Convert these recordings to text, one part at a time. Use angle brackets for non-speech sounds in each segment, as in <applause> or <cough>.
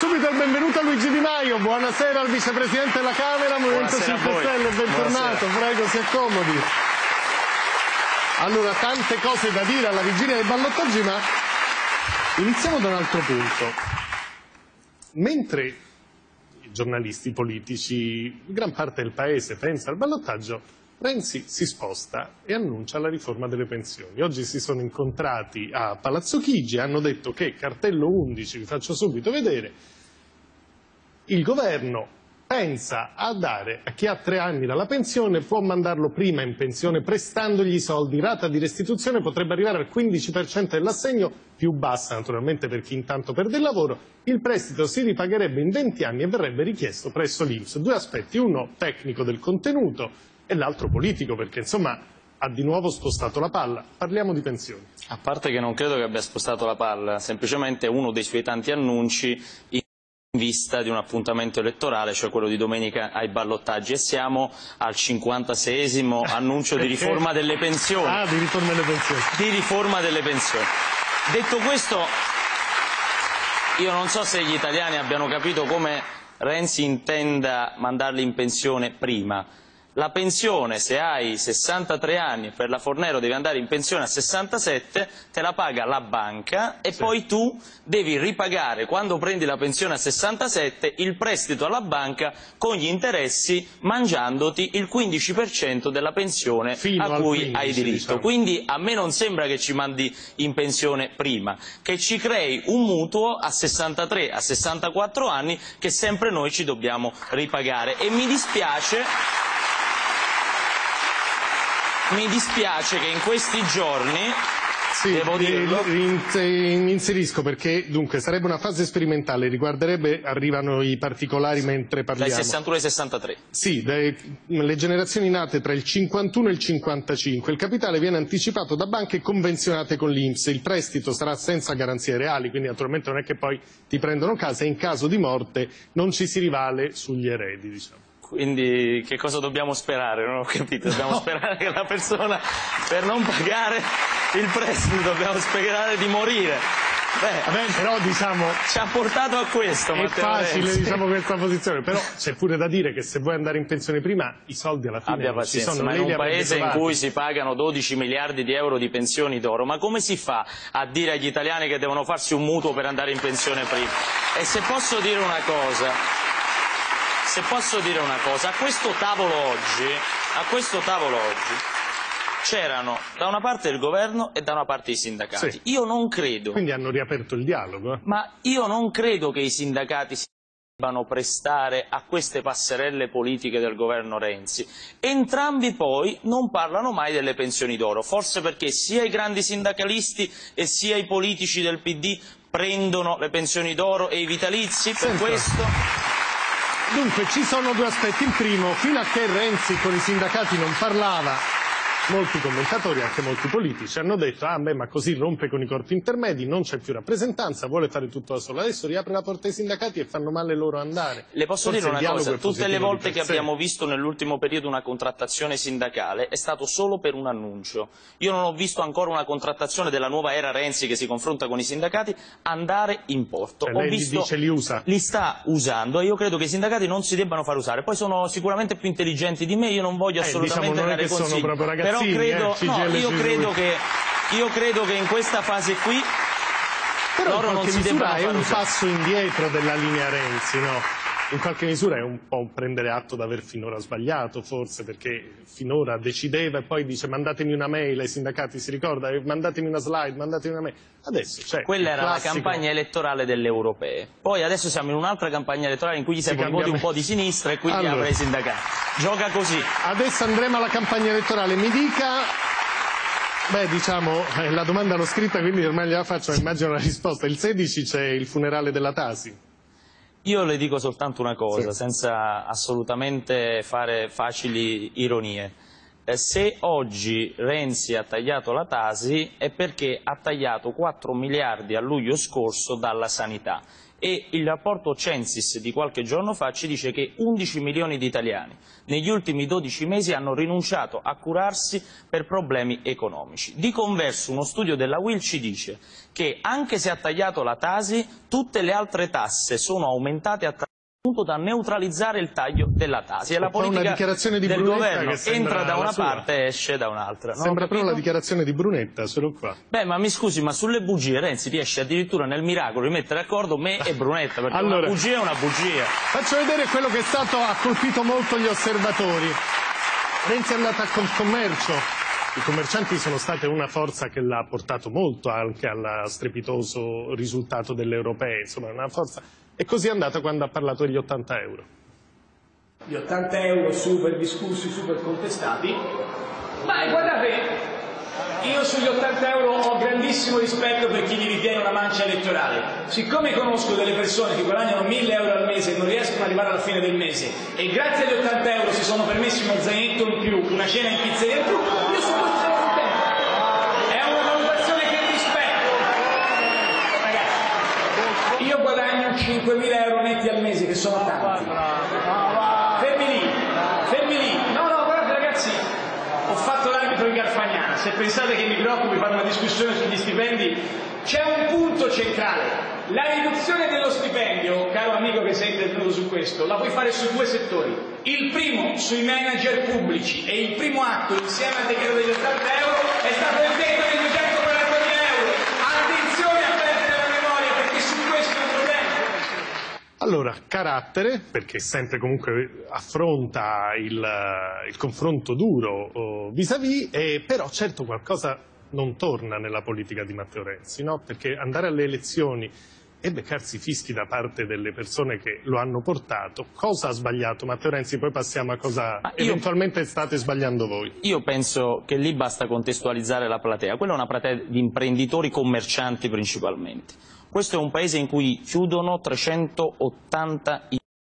Subito il benvenuto a Luigi Di Maio, buonasera al vicepresidente della Camera, Movimento Buonasera 5 a voi. Stelle, bentornato, prego si accomodi. Allora, tante cose da dire alla vigilia dei ballottaggi, ma iniziamo da un altro punto. Mentre i giornalisti politici, gran parte del paese pensa al ballottaggio, Renzi si sposta e annuncia la riforma delle pensioni. Oggi si sono incontrati a Palazzo Chigi e hanno detto che cartello 11, vi faccio subito vedere, il governo pensa a dare a chi ha tre anni dalla pensione, può mandarlo prima in pensione prestandogli soldi, rata di restituzione potrebbe arrivare al 15% dell'assegno, più bassa naturalmente per chi intanto perde il lavoro, il prestito si ripagherebbe in 20 anni e verrebbe richiesto presso l'Inps. Due aspetti, uno tecnico del contenuto e l'altro politico, perché insomma ha di nuovo spostato la palla. Parliamo di pensioni. A parte che non credo che abbia spostato la palla, semplicemente uno dei suoi tanti annunci in vista di un appuntamento elettorale, cioè quello di domenica ai ballottaggi e siamo al 56esimo <laughs> annuncio di riforma delle pensioni. Ah, di riforma delle pensioni. Di riforma delle pensioni. Detto questo, io non so se gli italiani abbiano capito come Renzi intenda mandarli in pensione prima. La pensione, se hai 63 anni per la Fornero devi andare in pensione a 67, te la paga la banca e Sì. poi tu devi ripagare quando prendi la pensione a 67 il prestito alla banca con gli interessi mangiandoti il 15% della pensione Fino a cui 15, hai diritto. diciamo. Quindi a me non sembra che ci mandi in pensione prima, che ci crei un mutuo a 63, a 64 anni che sempre noi ci dobbiamo ripagare. E mi dispiace. Mi dispiace che in questi giorni, Sì, devo dirlo, eh, in- in- inserisco perché dunque sarebbe una fase sperimentale, riguarderebbe, arrivano i particolari mentre dai parliamo. 61 ai 63. Sì, dai- le generazioni nate tra il 51 e il 55, il capitale viene anticipato da banche convenzionate con l'Inps, il prestito sarà senza garanzie reali, quindi naturalmente non è che poi ti prendono casa e in caso di morte non ci si rivale sugli eredi, diciamo. Quindi che cosa dobbiamo sperare? Non ho capito, dobbiamo sperare che la persona per non pagare il prestito dobbiamo sperare di morire. Beh, Vabbè, però diciamo ci ha portato a questo è Matteo facile Renzi. diciamo <laughs> questa posizione, però c'è pure da dire che se vuoi andare in pensione prima i soldi alla fine Abbia pazienza, sono, ma in un paese in cui si pagano 12 miliardi di euro di pensioni d'oro, ma come si fa a dire agli italiani che devono farsi un mutuo per andare in pensione prima? E se posso dire una cosa, se posso dire una cosa, a questo tavolo oggi, a questo tavolo oggi c'erano da una parte il governo e da una parte i sindacati. Sì. Io non credo Quindi hanno riaperto il dialogo. eh. ma io non credo che i sindacati si debbano prestare a queste passerelle politiche del governo Renzi. Entrambi poi non parlano mai delle pensioni d'oro, forse perché sia i grandi sindacalisti e sia i politici del PD prendono le pensioni d'oro e i vitalizi, per Senta. questo Dunque ci sono due aspetti. Il primo, fino a che Renzi con i sindacati non parlava, molti commentatori, anche molti politici, hanno detto ah beh ma così rompe con i corpi intermedi, non c'è più rappresentanza, vuole fare tutto da solo. Adesso riapre la porta ai sindacati e fanno male loro andare. Le posso Forse dire una cosa, tutte le volte che abbiamo visto nell'ultimo periodo una contrattazione sindacale è stato solo per un annuncio. Io non ho visto ancora una contrattazione della nuova era Renzi che si confronta con i sindacati andare in porto. Cioè, ho lei visto... dice li usa. Li sta usando e io credo che i sindacati non si debbano far usare. Poi sono sicuramente più intelligenti di me, io non voglio Eh, assolutamente diciamo, non è dare consigli. Però ragazzini, credo, eh, no, io credo che io credo che in questa fase qui Però loro non si debbano è far un passo indietro della linea Renzi, no? In qualche misura è un po' un prendere atto d'aver finora sbagliato, forse, perché finora decideva e poi dice mandatemi una mail ai sindacati, si ricorda? Eh, Mandatemi una slide, mandatemi una mail. Adesso c'è Quella il era classico- la campagna elettorale delle europee. Poi adesso siamo in un'altra campagna elettorale in cui gli cambia po' di un me- po' di sinistra e quindi Allora. apre i sindacati. Gioca così. Adesso andremo alla campagna elettorale. Mi dica... Beh, diciamo, eh, la domanda l'ho scritta, quindi ormai gliela faccio, immagino la risposta. Il 16 c'è il funerale della Tasi. Io le dico soltanto una cosa, Sì. senza assolutamente fare facili ironie. Eh, se oggi Renzi ha tagliato la Tasi è perché ha tagliato 4 miliardi a luglio scorso dalla sanità. E il rapporto Censis di qualche giorno fa ci dice che 11 milioni di italiani negli ultimi 12 mesi hanno rinunciato a curarsi per problemi economici. Di converso uno studio della Will ci dice che anche se ha tagliato la Tasi, tutte le altre tasse sono aumentate a da neutralizzare il taglio della tasi e la politica di del governo entra da una parte e esce da un'altra. Sembra però la dichiarazione di Brunetta, solo qua. Beh, ma mi scusi, ma sulle bugie Renzi riesce addirittura nel miracolo di mettere d'accordo me e Brunetta, perché allora, una bugia è una bugia. Faccio vedere quello che è stato, ha colpito molto gli osservatori. Renzi è andata al commercio, i commercianti sono state una forza che l'ha portato molto anche al strepitoso risultato delle europee, insomma una forza e così è andata quando ha parlato degli 80 euro. Gli 80 euro super discussi, super contestati, ma guardate, io sugli 80 euro ho grandissimo rispetto per chi li ritiene una mancia elettorale. Siccome conosco delle persone che guadagnano 1000 euro al mese e non riescono ad arrivare alla fine del mese e grazie agli 80 euro si sono permessi uno zainetto in più, una cena in pizzeria in più, io sono io guadagno 5.000 euro netti al mese, che sono tanti. Fermi lì, fermi lì. No, no, guardate ragazzi, ho fatto l'arbitro in Garfagnana. Se pensate che mi preoccupi fare una discussione sugli stipendi, c'è un punto centrale. La riduzione dello stipendio, caro amico che sei intervenuto su questo, la puoi fare su due settori. Il primo sui manager pubblici e il primo atto insieme al decreto degli 80 euro è stato il tetto degli 240 Allora, carattere, perché sempre comunque affronta il, il confronto duro vis-à-vis, -vis, però certo qualcosa non torna nella politica di Matteo Renzi, no? perché andare alle elezioni e beccarsi fischi da parte delle persone che lo hanno portato, cosa ha sbagliato Matteo Renzi? Poi passiamo a cosa io, eventualmente state sbagliando voi. Io penso che lì basta contestualizzare la platea, quella è una platea di imprenditori commercianti principalmente questo è un paese in cui chiudono 380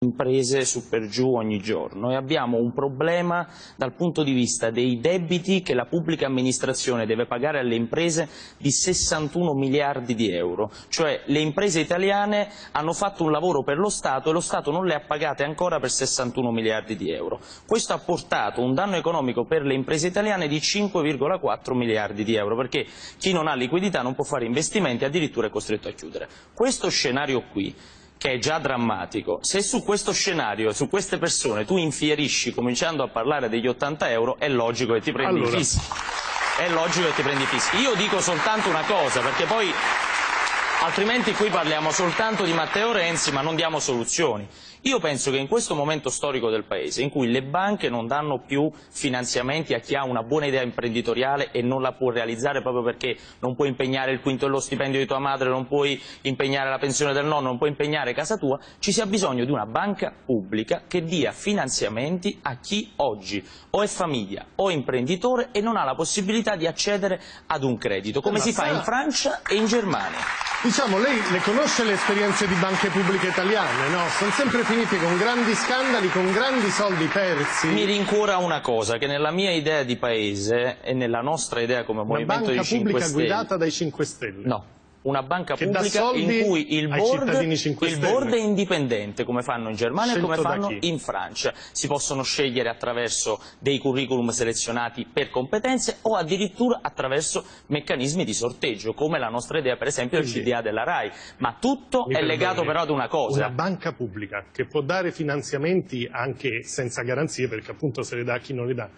imprese su per giù ogni giorno e abbiamo un problema dal punto di vista dei debiti che la pubblica amministrazione deve pagare alle imprese di 61 miliardi di euro, cioè le imprese italiane hanno fatto un lavoro per lo Stato e lo Stato non le ha pagate ancora per 61 miliardi di euro. Questo ha portato un danno economico per le imprese italiane di 5,4 miliardi di euro perché chi non ha liquidità non può fare investimenti addirittura è costretto a chiudere. Questo scenario qui che è già drammatico, se su questo scenario, su queste persone, tu infierisci cominciando a parlare degli 80 euro, è logico che ti prendi allora. i fischi. È logico che ti prendi fischi. Io dico soltanto una cosa, perché poi altrimenti qui parliamo soltanto di Matteo Renzi, ma non diamo soluzioni. Io penso che in questo momento storico del Paese, in cui le banche non danno più finanziamenti a chi ha una buona idea imprenditoriale e non la può realizzare proprio perché non puoi impegnare il quinto dello stipendio di tua madre, non puoi impegnare la pensione del nonno, non puoi impegnare casa tua, ci sia bisogno di una banca pubblica che dia finanziamenti a chi oggi o è famiglia o è imprenditore e non ha la possibilità di accedere ad un credito, come si fa in Francia e in Germania. Diciamo, lei le conosce le esperienze di banche pubbliche italiane, no? Sono sempre finiti con grandi scandali, con grandi soldi persi. Mi rincuora una cosa, che nella mia idea di paese e nella nostra idea come Movimento di 5 Stelle... Una banca pubblica guidata dai 5 Stelle. No una banca pubblica in cui il board, il board, è indipendente, come fanno in Germania Scelto e come fanno in Francia. Si possono scegliere attraverso dei curriculum selezionati per competenze o addirittura attraverso meccanismi di sorteggio, come la nostra idea per esempio del CDA della RAI. Ma tutto è legato però ad una cosa. Una banca pubblica che può dare finanziamenti anche senza garanzie, perché appunto se le dà a chi non le dà,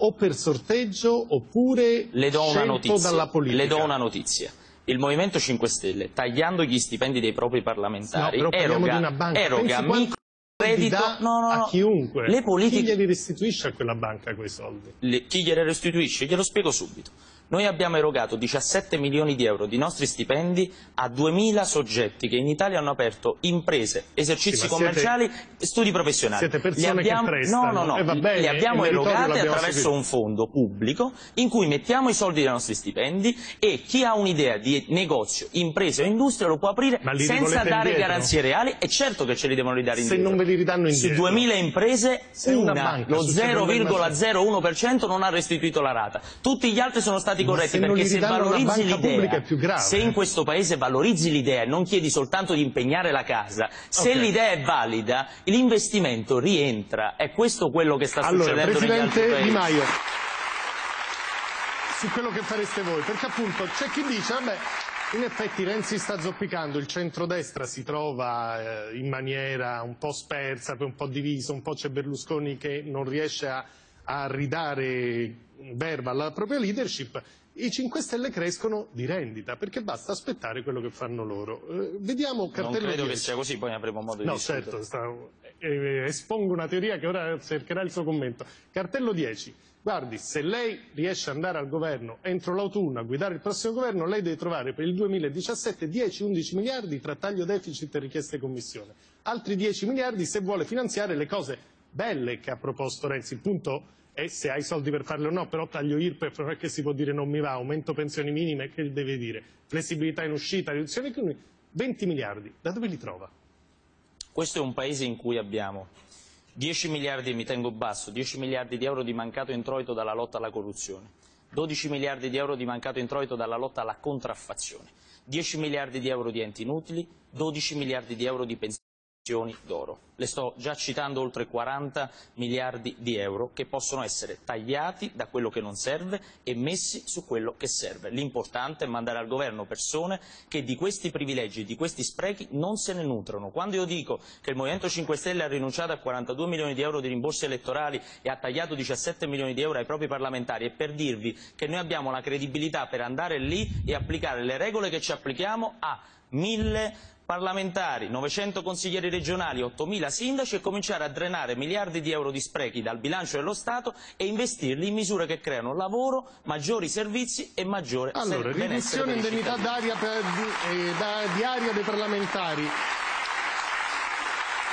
o per sorteggio oppure le do una notizia, dalla politica. Le do una notizia il Movimento 5 Stelle, tagliando gli stipendi dei propri parlamentari, no, eroga, eroga microcredito no, no, no. a chiunque. Le politiche... Chi glieli restituisce a quella banca quei soldi? Le... chi glieli restituisce? Glielo spiego subito. Noi abbiamo erogato 17 milioni di euro di nostri stipendi a 2.000 soggetti che in Italia hanno aperto imprese, esercizi sì, commerciali e studi professionali. Siete persone abbiamo, che prestano. No, no, no, bene, li abbiamo erogate attraverso seguito. un fondo pubblico in cui mettiamo i soldi dei nostri stipendi e chi ha un'idea di negozio, impresa o industria lo può aprire senza dare indietro. garanzie reali e certo che ce li devono ridare indietro. Se non ve li ridanno indietro. Su 2.000 imprese una, una banca, lo 0,01% non ha restituito la rata. Tutti gli altri sono stati stati corretti perché se valorizzi l'idea se in questo paese valorizzi l'idea e non chiedi soltanto di impegnare la casa se Ok. l'idea è valida l'investimento rientra. È questo quello che sta Allora, succedendo Presidente Di Maio, su quello che fareste voi, perché appunto c'è chi dice, vabbè, in effetti Renzi sta zoppicando, il centrodestra si trova eh, in maniera un po' spersa, un po' diviso, un po' c'è Berlusconi che non riesce a, a ridare verba alla propria leadership, i 5 Stelle crescono di rendita, perché basta aspettare quello che fanno loro. Eh, vediamo non cartello credo che 10. sia così poi ne avremo modo di No, discutere certo, sta- eh, espongo una teoria che ora cercherà il suo commento. Cartello 10. Guardi, se lei riesce ad andare al governo entro l'autunno a guidare il prossimo governo, lei deve trovare per il 2017 10-11 miliardi tra taglio deficit e richieste commissione. Altri 10 miliardi se vuole finanziare le cose belle che ha proposto Renzi. Il punto è se ha i soldi per farle o no, però taglio IRPEF non è che si può dire non mi va, aumento pensioni minime, che deve dire? Flessibilità in uscita, riduzione economica, 20 miliardi, da dove li trova? Questo è un paese in cui abbiamo 10 miliardi, mi tengo basso, 10 miliardi di euro di mancato introito dalla lotta alla corruzione, 12 miliardi di euro di mancato introito dalla lotta alla contraffazione, 10 miliardi di euro di enti inutili, 12 miliardi di euro di pensioni d'oro. Le sto già citando oltre 40 miliardi di euro che possono essere tagliati da quello che non serve e messi su quello che serve. L'importante è mandare al governo persone che di questi privilegi e di questi sprechi non se ne nutrono. Quando io dico che il Movimento 5 Stelle ha rinunciato a 42 milioni di euro di rimborsi elettorali e ha tagliato 17 milioni di euro ai propri parlamentari è per dirvi che noi abbiamo la credibilità per andare lì e applicare le regole che ci applichiamo a mille parlamentari, 900 consiglieri regionali, 8.000 sindaci e cominciare a drenare miliardi di euro di sprechi dal bilancio dello Stato e investirli in misure che creano lavoro, maggiori servizi e maggiore Allora, benessere riduzione per i indennità cittadini. di- eh, da- diaria dei parlamentari.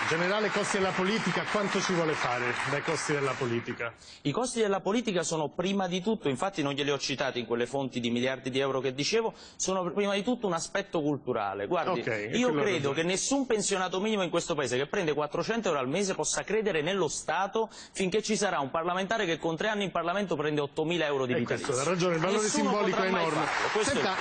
Generale costi della politica, quanto ci vuole fare dai costi della politica? I costi della politica sono prima di tutto, infatti non glieli ho citati in quelle fonti di miliardi di euro che dicevo, sono prima di tutto un aspetto culturale. Guardi, Ok, e io credo che nessun pensionato minimo in questo paese che prende 400 euro al mese possa credere nello Stato finché ci sarà un parlamentare che con tre anni in Parlamento prende 8.000 euro di vitalizio. questo ha ragione, il valore Nessuno simbolico è enorme. questo è Senta,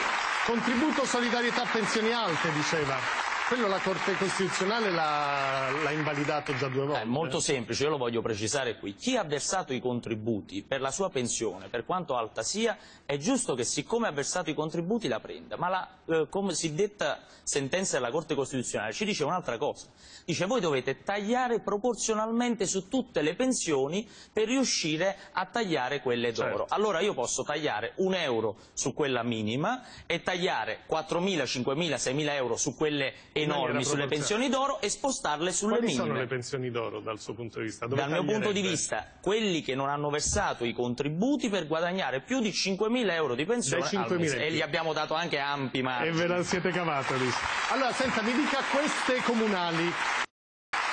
contributo solidarietà pensioni alte, diceva. Quello la Corte Costituzionale l'ha, invalidato già due volte. È molto semplice, io lo voglio precisare qui. Chi ha versato i contributi per la sua pensione, per quanto alta sia, è giusto che siccome ha versato i contributi la prenda, ma la eh, cosiddetta sentenza della Corte Costituzionale ci dice un'altra cosa. Dice voi dovete tagliare proporzionalmente su tutte le pensioni per riuscire a tagliare quelle d'oro. Certo. Allora io posso tagliare un euro su quella minima e tagliare 4.000, 5.000, 6.000 euro su quelle enormi, sulle pensioni d'oro e spostarle sulle Quali minime. sono le pensioni d'oro dal suo punto di vista? Dove Dal mio punto di vista, quelli che non hanno versato i contributi per guadagnare più di 5.000 euro di pensione Dai al 5.000 mese. in e gli abbiamo dato anche ampi E margini. ve la siete cavata, dice. Allora, senta, mi dica queste comunali.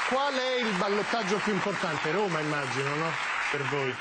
Qual è il ballottaggio più importante? Roma, immagino, no? Per voi.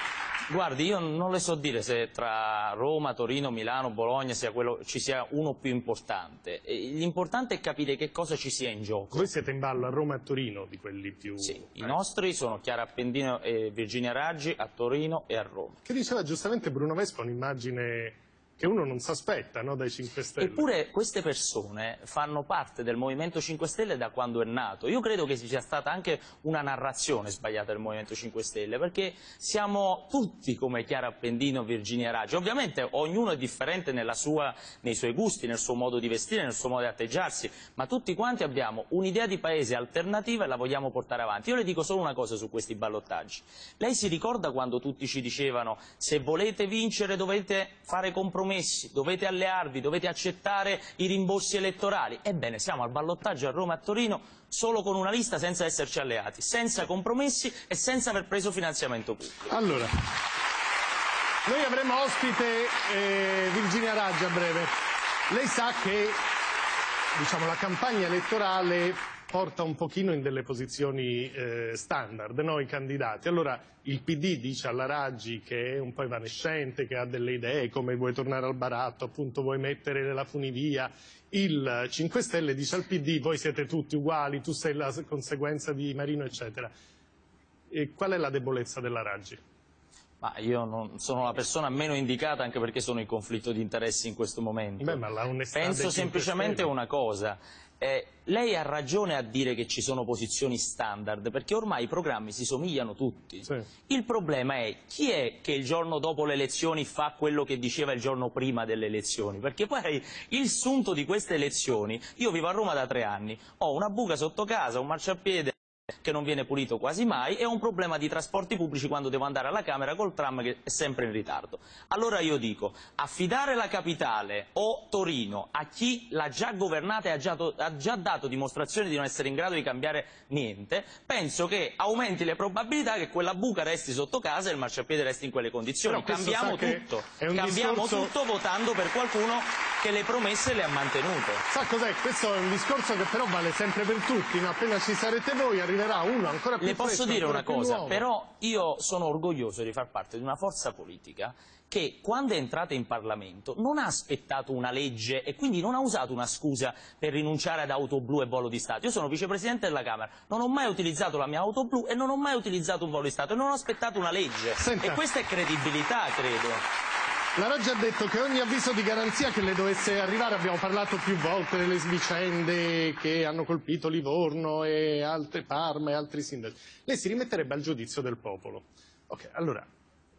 Guardi, io non le so dire se tra Roma, Torino, Milano, Bologna sia quello- ci sia uno più importante. L'importante è capire che cosa ci sia in gioco. Voi siete in ballo a Roma e a Torino di quelli più... Sì, i eh. nostri sono Chiara Appendino e Virginia Raggi a Torino e a Roma. Che diceva giustamente Bruno Vespa, un'immagine che uno non si aspetta no, dai 5 Stelle. Eppure queste persone fanno parte del Movimento 5 Stelle da quando è nato. Io credo che ci sia stata anche una narrazione sbagliata del Movimento 5 Stelle, perché siamo tutti come Chiara Appendino, Virginia Raggi. Ovviamente ognuno è differente sua- nei suoi gusti, nel suo modo di vestire, nel suo modo di atteggiarsi, ma tutti quanti abbiamo un'idea di paese alternativa e la vogliamo portare avanti. Io le dico solo una cosa su questi ballottaggi. Lei si ricorda quando tutti ci dicevano se volete vincere dovete fare compromessi, dovete allearvi, dovete accettare i rimborsi elettorali? Ebbene, siamo al ballottaggio a Roma e a Torino solo con una lista senza esserci alleati, senza compromessi e senza aver preso finanziamento pubblico. Allora, noi avremo ospite eh, Virginia Raggi a breve. Lei sa che diciamo, la campagna elettorale porta un pochino in delle posizioni eh, standard, no? i candidati. Allora il PD dice alla Raggi che è un po' evanescente, che ha delle idee, come vuoi tornare al baratto, appunto vuoi mettere nella funivia. Il 5 Stelle dice al PD voi siete tutti uguali, tu sei la conseguenza di Marino, eccetera. E qual è la debolezza della Raggi? Ma io non sono la persona meno indicata anche perché sono in conflitto di interessi in questo momento. Beh, la Penso 5 semplicemente Stelle. una cosa. Eh, lei ha ragione a dire che ci sono posizioni standard, perché ormai i programmi si somigliano tutti. Sì. Il problema è chi è che il giorno dopo le elezioni fa quello che diceva il giorno prima delle elezioni? Perché poi il sunto di queste elezioni, io vivo a Roma da tre anni, ho una buca sotto casa, un marciapiede che non viene pulito quasi mai e ho un problema di trasporti pubblici quando devo andare alla Camera col tram che è sempre in ritardo. Allora io dico, affidare la capitale o Torino a chi l'ha già governata e ha già, ha già dato dimostrazione di non essere in grado di cambiare niente, penso che aumenti le probabilità che quella buca resti sotto casa e il marciapiede resti in quelle condizioni. Cambiamo tutto, cambiamo discorso- tutto votando per qualcuno che le promesse le ha mantenute. Sa cos'è? Questo è un discorso che però vale sempre per tutti, no? appena ci sarete voi arriverà uno ancora più Le posso fresco, dire una cosa, nuovo. però io sono orgoglioso di far parte di una forza politica che quando è entrata in Parlamento non ha aspettato una legge e quindi non ha usato una scusa per rinunciare ad auto blu e volo di Stato. Io sono vicepresidente della Camera, non ho mai utilizzato la mia auto blu e non ho mai utilizzato un volo di Stato e non ho aspettato una legge. Senta. E questa è credibilità, credo. La Raggi ha detto che ogni avviso di garanzia che le dovesse arrivare, abbiamo parlato più volte delle vicende che hanno colpito Livorno e altre Parma e altri sindaci, lei si rimetterebbe al giudizio del popolo. Ok, allora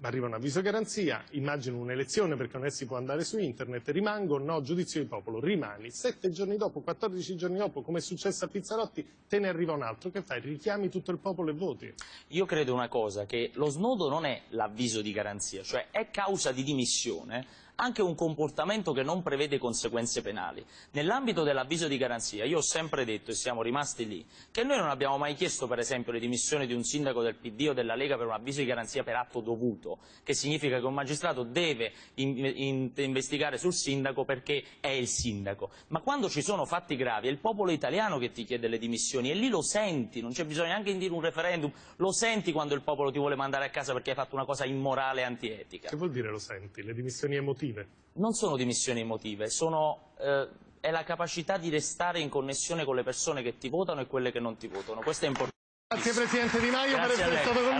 arriva un avviso garanzia, immagino un'elezione perché non è si può andare su internet, rimango, no, giudizio di popolo, rimani, sette giorni dopo, 14 giorni dopo, come è successo a Pizzarotti, te ne arriva un altro, che fai? Richiami tutto il popolo e voti? Io credo una cosa, che lo snodo non è l'avviso di garanzia, cioè è causa di dimissione anche un comportamento che non prevede conseguenze penali. Nell'ambito dell'avviso di garanzia io ho sempre detto, e siamo rimasti lì, che noi non abbiamo mai chiesto per esempio le dimissioni di un sindaco del PD o della Lega per un avviso di garanzia per atto dovuto, che significa che un magistrato deve in- in- investigare sul sindaco perché è il sindaco. Ma quando ci sono fatti gravi è il popolo italiano che ti chiede le dimissioni e lì lo senti, non c'è bisogno neanche di un referendum, lo senti quando il popolo ti vuole mandare a casa perché hai fatto una cosa immorale e antietica. Che vuol dire lo senti? Le dimissioni emotive? Non sono dimissioni emotive, sono, eh, è la capacità di restare in connessione con le persone che ti votano e quelle che non ti votano. Questo è importante. Grazie Presidente Di Maio per Grazie a essere stato con noi.